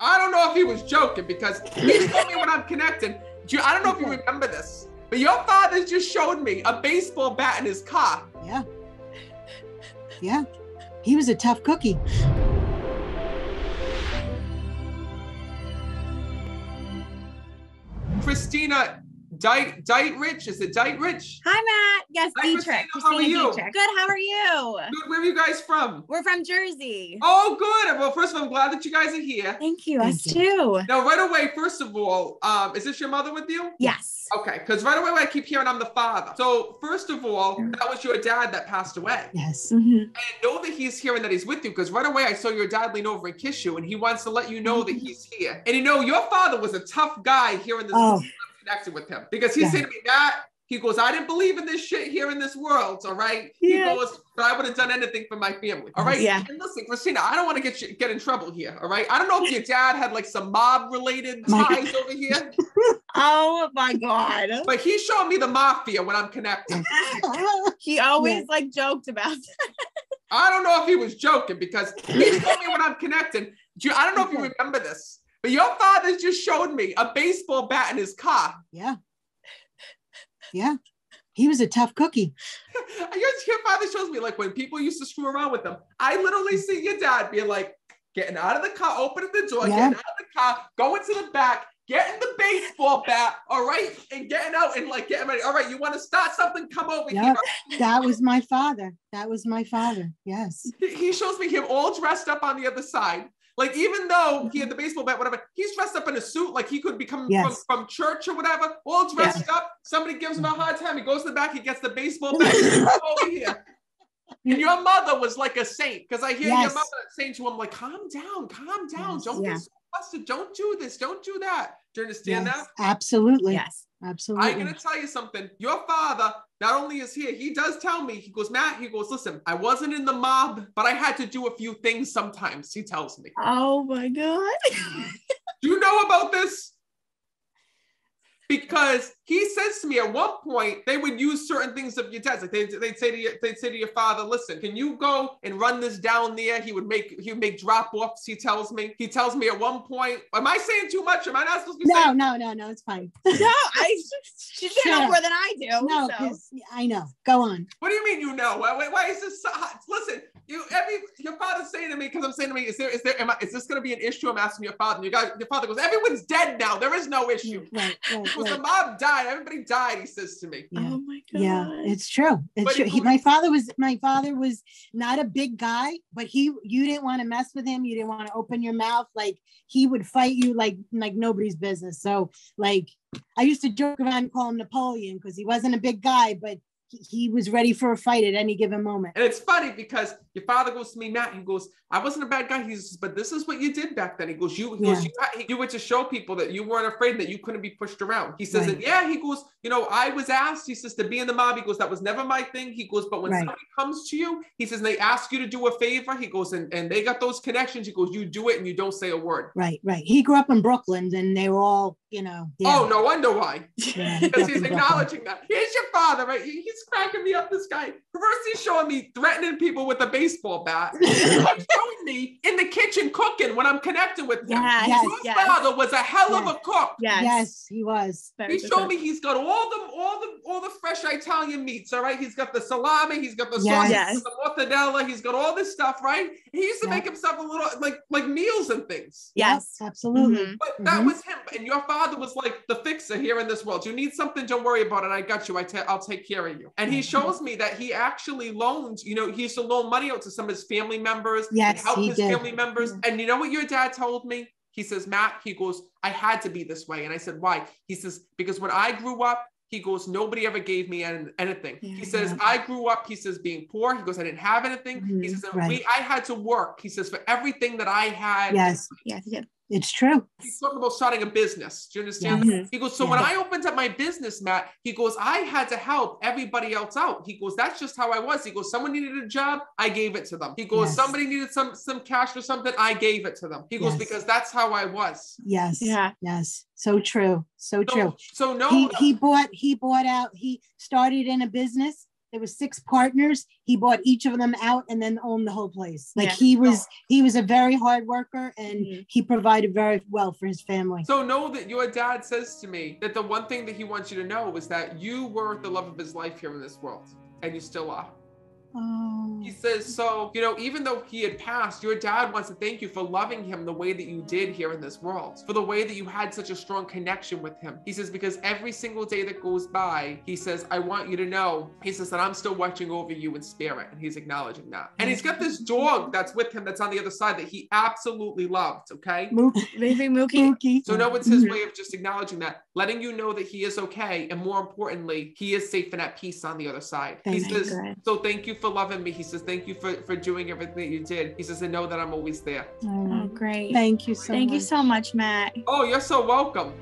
I don't know if he was joking because he told me when I'm connecting. Do you- I don't know if you remember this, but your father just showed me a baseball bat in his car. Yeah. Yeah. He was a tough cookie. Christina Dite rich. is it Dietrich? Hi, Matt. Yes, Hi, Dietrich. Christina. How are you? Dietrich. Good. How are you? Good. Where are you guys from? We're from Jersey. Oh, good. Well, first of all, I'm glad that you guys are here. Thank you. Thank Us you. too. Now, right away, first of all, um, is this your mother with you? Yes. Okay, because right away I keep hearing I'm the father. So first of all, that was your dad that passed away. Yes. Mhm. And know that he's here and that he's with you because right away I saw your dad lean over and kiss you and he wants to let you know that he's here. And you know, your father was a tough guy here in this Oh. Connected with him because he Yeah. said to me, Matt, he goes, I didn't believe in this shit here in this world. All right. He Yeah. goes, but I would have done anything for my family. All right. Yeah. And listen, Christina, I don't want to get you, get in trouble here. All right. I don't know if your dad had like some mob related ties over here, Oh my God. but he showed me the mafia when I'm connected. He always Yeah. like joked about. I don't know if he was joking because he told me when I'm connecting. Do you- I don't know if you remember this, but your father just showed me a baseball bat in his car. yeah. Yeah. He was a tough cookie. Your, your father shows me like when people used to screw around with them. I literally see your dad being like getting out of the car, opening the door, Yeah. getting out of the car, going to the back, getting the baseball bat, all right, and getting out and like getting ready. All right, you want to start something? Come over Yep. here. That was my father. That was my father. Yes. He- he shows me him all dressed up on the other side. Like even though he had the baseball bat, whatever, he's dressed up in a suit, like he could be coming Yes. from, from church or whatever, all dressed up. Somebody gives him a hard time. He goes to the back, he gets the baseball bat over here. And your mother was like a saint because I hear your mother saying to him, like, calm down, calm down. Yes. Don't Yeah. get so flustered. Don't do this. Don't do that. Do you understand Yes. that? Absolutely. Yes. Absolutely. I'm gonna tell you something. Your father not only is here, he does tell me. He goes, Matt. He goes, listen. I wasn't in the mob, but I had to do a few things sometimes. He tells me. Oh my God. Do you know about this? Because he says to me at one point they would use certain things of your dad's. Like they'd, they'd say to you, they'd say to your father, "Listen, can you go and run this down there?" He would make he would make drop offs. He tells me. He tells me at one point. Am I saying too much? Am I not supposed to be no, saying? no, no, no. It's fine. no, I. She Shut more than I do. No, so. I know. Go on. What do you mean you know? Why, why, why is this? So hot? Listen, you every your father's saying to me because I'm saying to me, is there is there am I, is this going to be an issue? I'm asking your father. And your guy, your father goes, everyone's dead now. There is no issue. Right, right, Because the right. mob died. Everybody died. He says to me. Yeah. Oh my God. Yeah, it's true. It's But true. He, my father was my father was not a big guy, but he you didn't want to mess with him. You didn't want to open your mouth. Like he would fight you like like nobody's business. So like I used to joke around and call him Napoleon because he wasn't a big guy, but he, was ready for a fight at any given moment. And it's funny because your father goes to me, Matt. He goes, "I wasn't a bad guy." He says, "But this is what you did back then." He goes, "You, he goes, you, you were to show people that you weren't afraid that you couldn't be pushed around." He says, Right. "And yeah," he goes, "You know, I was asked." He says to be in the mob. He goes, "That was never my thing." He goes, "But when Right. somebody comes to you, he says, they ask you to do a favor." He goes, "And and they got those connections." He goes, "You do it, and you don't say a word." Right, right. He grew up in Brooklyn, and they were all you know. Yeah, Oh, no wonder why. yeah, Because he's in Brooklyn. acknowledging that. Here's your father, right? He's cracking me up, this guy. First, he's showing me threatening people with a baseball bat. he's showing me in the kitchen cooking when I'm connecting with him. Yes. Yes. Your Yes. father was a hell of a cook. Yes. Yes, he was. Very He showed cook. me he's got all the all the all the fresh Italian meats. All right, he's got the salami, he's got the Yes. sausage, Yes. the mortadella, he's got all this stuff. Right? He used to Yeah. make himself a little like like meals and things. Yes. Yep, absolutely. Mhm. But that Mhm. was him, and your father was like the fixer here in this world. You need something, don't worry about it. I got you. I ta- I'll take care of you. And he Mhm. shows me that he actually loaned. You know, he used to loan money out to some of his family members. Yes, help he his did. family members. And you know what your dad told me? He says, Matt. He goes, I had to be this way. And I said, Why? He says, Because when I grew up. He goes, nobody ever gave me an- anything. He Yeah. says, I grew up, he says, being poor. He goes, I didn't have anything. He Mhm, says, right. we, I had to work. He says, for everything that I had. Yes, Yes. Yes. It's true. He's talking about starting a business. Do you understand? He goes, so when I opened up my business, Matt, he goes, I had to help everybody else out. He goes, that's just how I was. He goes, someone needed a job, I gave it to them. He goes, Yes. somebody needed some some cash for something, I gave it to them. He goes, Yes. because that's how I was. Yes. Yeah. Yes. So true. So true. So, so no, he he bought he bought out he started in a business there was six partners. He bought each of them out and then owned the whole place. Like Yeah. he was he was a very hard worker and Mhm. he provided very well for his family. So know that your dad says to me that the one thing that he wants you to know is that you were the love of his life here in this world, and you still are. Oh. He says, so, you know, even though he had passed, your dad wants to thank you for loving him the way that you did here in this world, for the way that you had such a strong connection with him. He says, because every single day that goes by, he says, I want you to know, he says that I'm still watching over you in spirit. And he's acknowledging that. And he's got this dog that's with him that's on the other side that he absolutely loved. Okay. Mookie. Mookie. Mookie. So no, it's his Mhm. way of just acknowledging that, letting you know that he is okay, and more importantly, he is safe and at peace on the other side. He says, Good. "So thank you for loving me." He says, "Thank you for for doing everything that you did." He says, "I know that I'm always there." Oh, Oh, great. Thank you so Thank you so much, Matt. Oh, you're so welcome.